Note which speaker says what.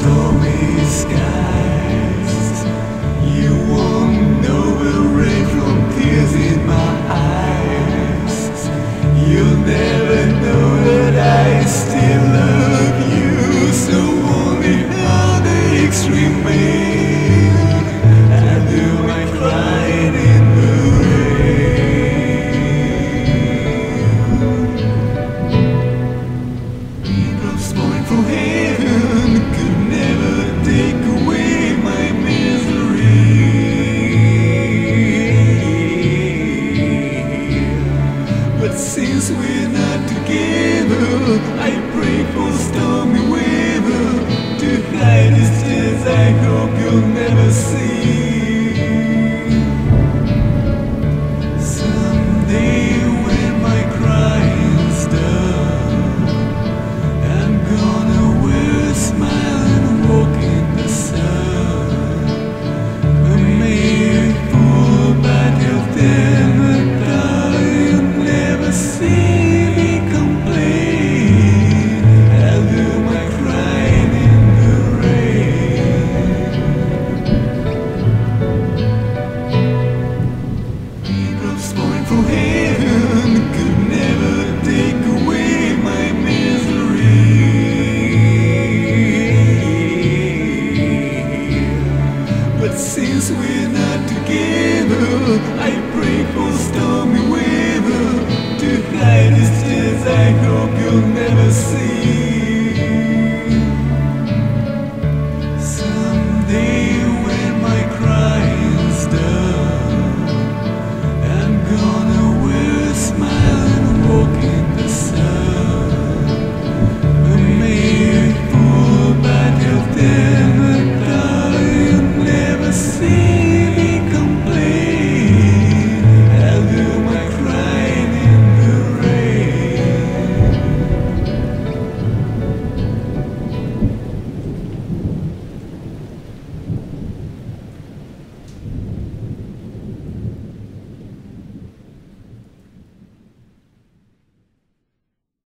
Speaker 1: stormy sky. cause we're not together. Since we're not together, I pray for stormy